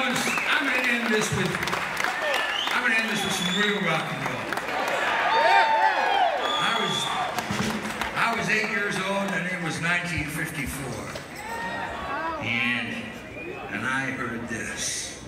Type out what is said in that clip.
I was, I'm gonna end this with, I'm gonna end this with some real rock and roll. I was, I was eight years old and it was 1954. And, and I heard this.